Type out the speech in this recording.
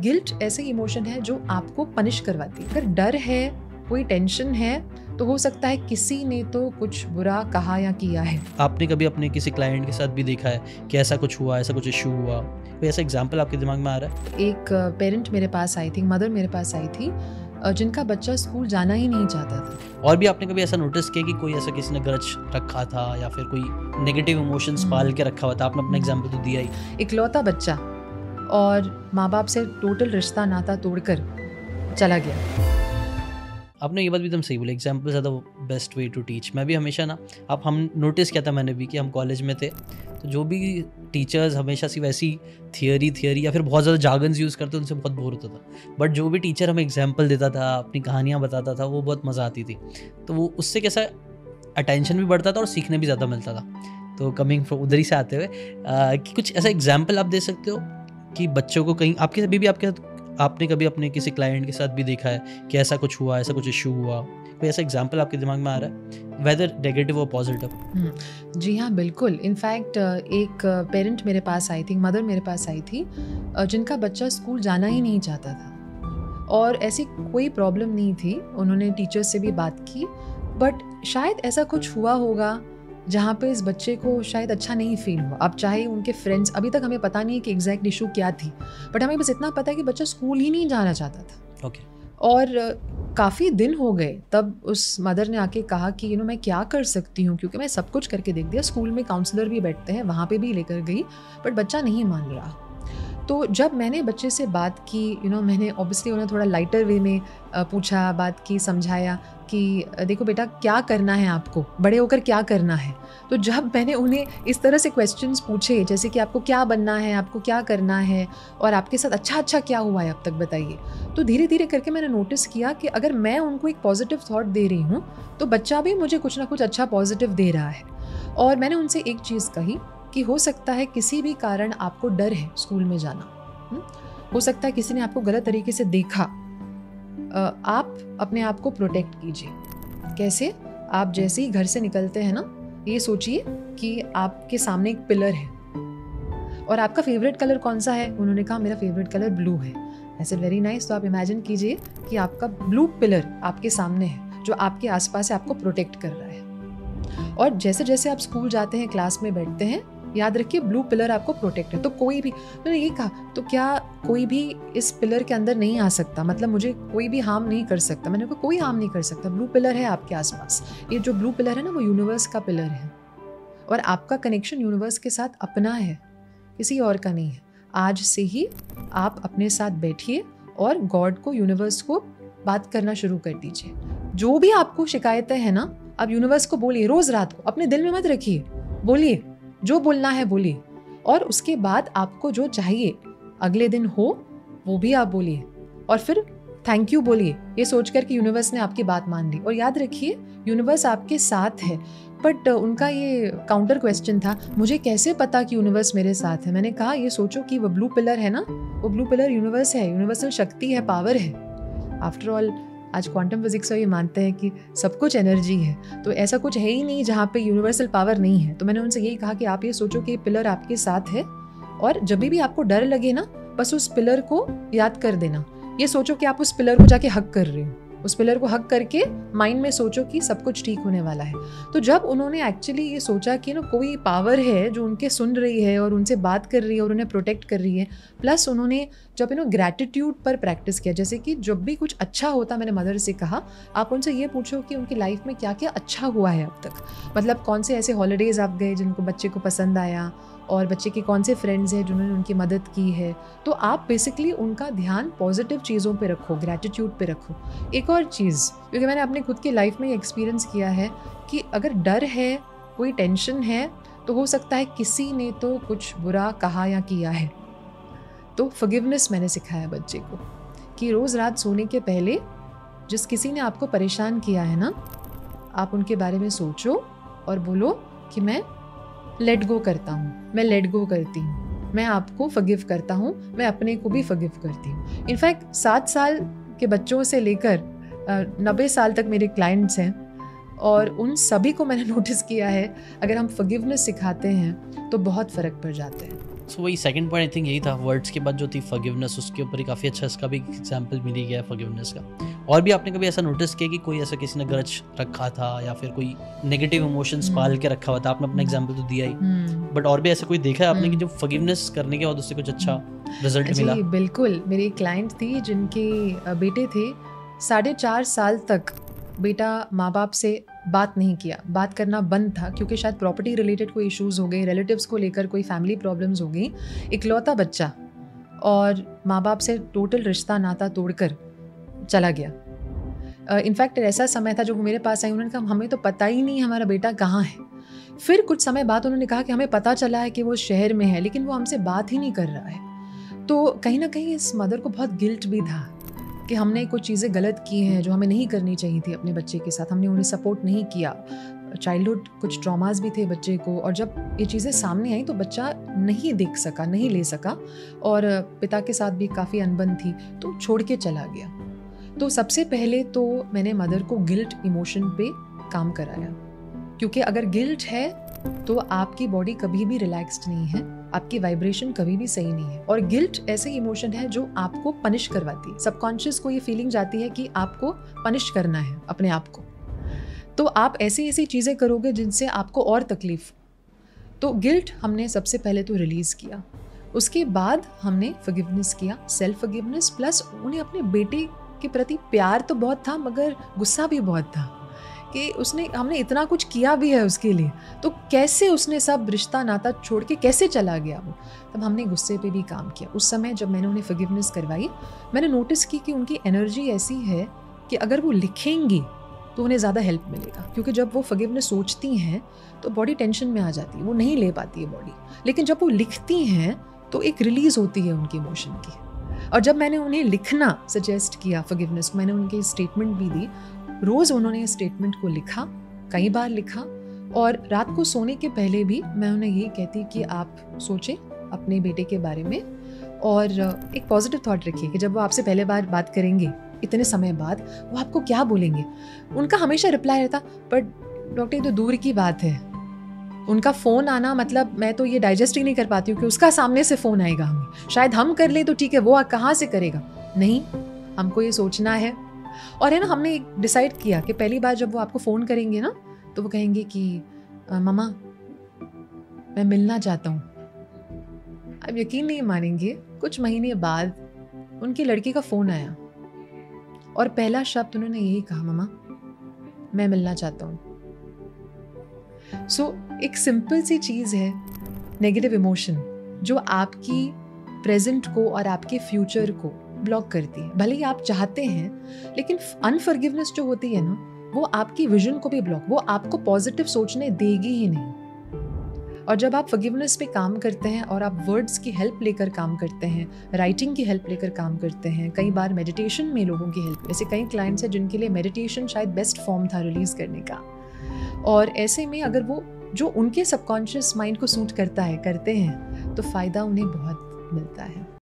Guilt ऐसे emotion है जो आपको पनिश करवाती है। अगर डर है कोई टेंशन है तो हो सकता है किसी ने तो कुछ बुरा कहा या किया है। आपने कभी अपने किसी क्लाइंट के साथ भी देखा है कि ऐसा कुछ हुआ ऐसा कुछ इशू हुआ? कोई ऐसा एग्ज़ाम्पल आपके दिमाग में आ रहा है? एक पेरेंट मेरे पास आई थी मदर मेरे पास आई थी जिनका बच्चा स्कूल जाना ही नहीं चाहता था। और भी आपने कभी ऐसा नोटिस किया कि कोई ऐसा किसी ने ग्रज रखा था या फिर कोई नेगेटिव इमोशंस हम्म। पाल के रखा हुआ था? आपने अपना एग्ज़ाम्पल तो दिया ही। इकलौता बच्चा और माँ बाप से टोटल रिश्ता नाता तोड़कर चला गया। आपने ये बात भी एकदम सही बोली। एग्ज़ाम्पल ज़्यादा बेस्ट वे टू टीच मैं भी हमेशा ना, आप हम नोटिस किया था मैंने भी कि हम कॉलेज में थे तो जो भी टीचर्स हमेशा सिर्फ़ ऐसी थियोरी थियोरी या फिर बहुत ज़्यादा जागन्स यूज़ करते उनसे बहुत बोर होता था। बट जो भी टीचर हमें एग्ज़ाम्पल देता था, अपनी कहानियाँ बताता था, वो बहुत मज़ा आती थी। तो वो उससे कैसा अटेंशन भी बढ़ता था और सीखने भी ज़्यादा मिलता था। तो कमिंग फ्रॉम उधर ही से आते हुए कि कुछ ऐसा एग्ज़ाम्पल आप दे सकते हो? कि बच्चों को कहीं, आपके, अभी भी आपके साथ, आपने कभी अपने किसी क्लाइंट के साथ भी देखा है कि ऐसा कुछ हुआ, ऐसा कुछ इशू हुआ? कोई ऐसा एग्ज़ाम्पल आपके दिमाग में आ रहा है? वेदर नेगेटिव और पॉजिटिव जी हाँ बिल्कुल। इनफैक्ट एक पेरेंट मेरे पास आई थी मदर मेरे पास आई थी जिनका बच्चा स्कूल जाना ही नहीं चाहता था। और ऐसी कोई प्रॉब्लम नहीं थी, उन्होंने टीचर्स से भी बात की बट शायद ऐसा कुछ हुआ होगा जहाँ पे इस बच्चे को शायद अच्छा नहीं फील हुआ। अब चाहे उनके फ्रेंड्स अभी तक हमें पता नहीं है कि एग्जैक्ट इशू क्या थी बट हमें बस इतना पता है कि बच्चा स्कूल ही नहीं जाना चाहता था। ओके और काफ़ी दिन हो गए तब उस मदर ने आके कहा कि यू नो मैं क्या कर सकती हूँ? क्योंकि मैं सब कुछ करके देख दिया। स्कूल में काउंसलर भी बैठते हैं वहाँ पे भी लेकर गई बट बच्चा नहीं मान रहा। तो जब मैंने बच्चे से बात की यू you नो know, मैंने ऑब्वियसली उन्हें थोड़ा लाइटर वे में पूछा बात की समझाया कि, देखो बेटा, क्या करना है आपको? बड़े होकर क्या करना है? तो जब मैंने उन्हें इस तरह से क्वेश्चंस पूछे, जैसे कि आपको क्या बनना है, आपको क्या करना है, और आपके साथ अच्छा अच्छा क्या हुआ है, अब तक बताइए। तो धीरे धीरे करके मैंने नोटिस किया कि अगर मैं उनको एक पॉजिटिव थाट दे रही हूँ तो बच्चा भी मुझे कुछ ना कुछ अच्छा पॉजिटिव दे रहा है। और मैंने उनसे एक चीज़ कही कि, हो सकता है किसी भी कारण आपको डर है स्कूल में जाना। हम्म? हो सकता है किसी ने आपको गलत तरीके से देखा आप अपने आप को प्रोटेक्ट कीजिए। कैसे? आप जैसे ही घर से निकलते हैं ना, ये सोचिए कि आपके सामने एक पिलर है। और आपका फेवरेट कलर कौन सा है? उन्होंने कहा, मेरा फेवरेट कलर ब्लू है। ऐसे वेरी नाइस तो आप इमेजिन कीजिए कि आपका ब्लू पिलर आपके सामने है, जो आपके आसपास है आपको प्रोटेक्ट कर रहा है। और जैसे जैसे आप स्कूल जाते हैं क्लास में बैठते हैं याद रखिए ब्लू पिलर आपको प्रोटेक्ट है। तो कोई भी, मैंने ये कहा तो क्या कोई भी इस पिलर के अंदर नहीं आ सकता? मतलब मुझे कोई भी हार्म नहीं कर सकता। मैंने कहा, कोई हार्म नहीं कर सकता। ब्लू पिलर है आपके आसपास। ये जो ब्लू पिलर है ना, वो यूनिवर्स का पिलर है। और आपका कनेक्शन यूनिवर्स के साथ अपना है। किसी और का नहीं है। आज से ही आप अपने साथ बैठिए और गॉड को यूनिवर्स को बात करना शुरू कर दीजिए। जो भी आपको शिकायतें हैं ना, आप यूनिवर्स को बोलिए, रोज रात को। अपने दिल में मत रखिए। बोलिए जो बोलना है बोलिए। और उसके बाद आपको जो चाहिए, अगले दिन हो, वो भी आप बोलिए। और फिर थैंक यू बोलिए। ये सोचकर कि यूनिवर्स ने आपकी बात मान ली। और याद रखिए यूनिवर्स आपके साथ है। बट उनका ये काउंटर क्वेश्चन था, मुझे कैसे पता कि यूनिवर्स मेरे साथ है? मैंने कहा, ये सोचो कि वो ब्लू पिलर है ना? वो ब्लू पिलर यूनिवर्स है। यूनिवर्सल शक्ति है पावर है। आफ्टर ऑल आज क्वांटम फिजिक्स ये मानते हैं कि सब कुछ एनर्जी है तो ऐसा कुछ है ही नहीं जहाँ पे यूनिवर्सल पावर नहीं है। तो मैंने उनसे यही कहा कि आप ये सोचो कि ये पिलर आपके साथ है और जब भी आपको डर लगे ना, बस उस पिलर को याद कर देना। ये सोचो कि आप उस पिलर को जाके हक कर रहे हो। उस पिलर को हक करके माइंड में सोचो कि सब कुछ ठीक होने वाला है। तो जब उन्होंने एक्चुअली ये सोचा कि ना कोई पावर है जो उनके सुन रही है और उनसे बात कर रही है और उन्हें प्रोटेक्ट कर रही है प्लस उन्होंने जब यू नो ग्रैटिट्यूड पर प्रैक्टिस किया, जैसे कि जब भी कुछ अच्छा होता मैंने मदर से कहा, आप उनसे ये पूछो कि उनकी लाइफ में क्या क्या अच्छा हुआ है अब तक। मतलब कौन से ऐसे हॉलीडेज़ आप गए जिनको बच्चे को पसंद आया और बच्चे के कौन से फ्रेंड्स हैं जिन्होंने उनकी मदद की है? तो आप बेसिकली उनका ध्यान पॉजिटिव चीज़ों पे रखो ग्रैटिट्यूड पे रखो। एक और चीज़, क्योंकि मैंने अपने खुद की लाइफ में एक्सपीरियंस किया है कि अगर डर है, कोई टेंशन है तो हो सकता है किसी ने तो कुछ बुरा कहा या किया है। तो फगिवनेस मैंने सिखाया बच्चे को कि रोज़ रात सोने के पहले जिस किसी ने आपको परेशान किया है ना, आप उनके बारे में सोचो और बोलो कि मैं लेट गो करता हूँ। मैं लेट गो करती हूँ। मैं आपको फगिव करता हूँ। मैं अपने को भी फगिव करती हूँ। इनफैक्ट सात साल के बच्चों से लेकर नब्बे साल तक मेरे क्लाइंट्स हैं और उन सभी को मैंने नोटिस किया है, अगर हम फगिवनेस सिखाते हैं तो बहुत फ़र्क पड़ जाता है। सो वही सेकंड पॉइंट आई थिंक यही था वर्ड्स के बाद जो थी फॉरगिवनेस उसके ऊपर ही काफ़ी अच्छा इसका भी एग्जांपल मिल गया फॉरगिवनेस का और भी आपने कभी ऐसा नोटिस किया कि कोई ऐसा किसी ने ग्रज रखा था या फिर कोई नेगेटिव इमोशंस हम्म। पाल के रखा हुआ था आपने अपना एग्ज़ाम्पल तो दिया ही हम्म। बट और भी ऐसा कोई देखा है आपने कि हम्म। जो फॉरगिवनेस करने के बाद उससे कुछ अच्छा रिज़ल्ट मिला बिल्कुल मेरी एक क्लाइंट थी जिनके बेटे थे साढ़े चार साल तक बेटा माँ बाप से बात नहीं किया। बात करना बंद था क्योंकि शायद प्रॉपर्टी रिलेटेड कोई इश्यूज़ हो गए रिलेटिव्स को लेकर कोई फैमिली प्रॉब्लम्स हो गई इकलौता बच्चा और माँ बाप से टोटल रिश्ता नाता तोड़कर चला गया। इनफैक्ट uh, ऐसा समय था जो मेरे पास आई उन्होंने कहा हमें तो पता ही नहीं हमारा बेटा कहाँ है। फिर कुछ समय बाद उन्होंने कहा कि हमें पता चला है कि वो शहर में है लेकिन वो हमसे बात ही नहीं कर रहा है। तो कहीं ना कहीं इस मदर को बहुत गिल्ट भी था। कि हमने कुछ चीज़ें गलत की हैं जो हमें नहीं करनी चाहिए थी अपने बच्चे के साथ। हमने उन्हें सपोर्ट नहीं किया। चाइल्डहुड कुछ ट्रॉमास भी थे बच्चे को और जब ये चीज़ें सामने आई तो बच्चा नहीं देख सका, नहीं ले सका और पिता के साथ भी काफ़ी अनबन थी तो छोड़ के चला गया। तो सबसे पहले तो मैंने मदर को गिल्ट इमोशन पे काम कराया। क्योंकि अगर गिल्ट है तो आपकी बॉडी कभी भी रिलैक्स्ड नहीं है। आपकी वाइब्रेशन कभी भी सही नहीं है। और गिल्ट ऐसे इमोशन है जो आपको पनिश करवाती है। सबकॉन्शियस को ये फीलिंग जाती है कि आपको पनिश करना है, अपने आप को। तो आप ऐसी ऐसी चीज़ें करोगे जिनसे आपको और तकलीफ़। तो गिल्ट हमने सबसे पहले तो रिलीज़ किया। उसके बाद हमने फगिवनेस किया सेल्फ फगिवनेस प्लस उन्हें अपने बेटे के प्रति प्यार तो बहुत था, मगर गुस्सा भी बहुत था। कि उसने, हमने इतना कुछ किया भी है उसके लिए तो कैसे उसने सब रिश्ता नाता छोड़ के कैसे चला गया वो? तब हमने गुस्से पे भी काम किया। उस समय जब मैंने उन्हें फगिवनेस करवाई, मैंने नोटिस की कि उनकी एनर्जी ऐसी है कि अगर वो लिखेंगी तो उन्हें ज़्यादा हेल्प मिलेगा। क्योंकि जब वो फगिवनेस सोचती हैं तो बॉडी टेंशन में आ जाती है। वो नहीं ले पाती है बॉडी लेकिन जब वो लिखती हैं तो एक रिलीज़ होती है उनकी इमोशन की। और जब मैंने उन्हें लिखना सजेस्ट किया फगिवनेस मैंने उनकी स्टेटमेंट भी दी रोज़ उन्होंने स्टेटमेंट को लिखा, कई बार लिखा, और रात को सोने के पहले भी मैं उन्हें ये कहती कि आप सोचें अपने बेटे के बारे में और एक पॉजिटिव थॉट रखिए कि जब वो आपसे पहले बार बात करेंगे, इतने समय बाद, वो आपको क्या बोलेंगे? उनका हमेशा रिप्लाई रहता बट डॉक्टर ये तो दूर की बात है। उनका फ़ोन आना मतलब मैं तो ये डाइजेस्ट ही नहीं कर पाती हूँ कि उसका सामने से फ़ोन आएगा हमें। शायद हम कर लें तो ठीक है, वो कहाँ से करेगा? नहीं, हमको ये सोचना है। और है ना हमने डिसाइड किया कि पहली बार जब वो आपको फ़ोन करेंगे ना तो वो कहेंगे कि ममा मैं मिलना चाहता हूँ। अब यकीन नहीं मानेंगे कुछ महीने बाद उनकी लड़की का फ़ोन आया। और पहला शब्द उन्होंने यही कहा ममा मैं मिलना चाहता हूँ। सो so, एक सिंपल सी चीज़ है नेगेटिव इमोशन जो आपकी प्रेजेंट को और आपके फ्यूचर को ब्लॉक करती है। भले ही आप चाहते हैं, लेकिन अनफर्गिवनेस जो होती है ना, वो आपकी विजन को भी ब्लॉक वो आपको पॉजिटिव सोचने देगी ही नहीं। और जब आप फॉरगिवनेस पे काम करते हैं और आप वर्ड्स की हेल्प लेकर काम करते हैं राइटिंग की हेल्प लेकर काम करते हैं, कई बार मेडिटेशन में लोगों की हेल्प ऐसे कई क्लाइंट्स हैं जिनके लिए मेडिटेशन शायद बेस्ट फॉर्म था रिलीज़ करने का। और ऐसे में अगर वो, जो उनके सबकॉन्शियस माइंड को सूट करता है, करते हैं तो फ़ायदा उन्हें बहुत मिलता है।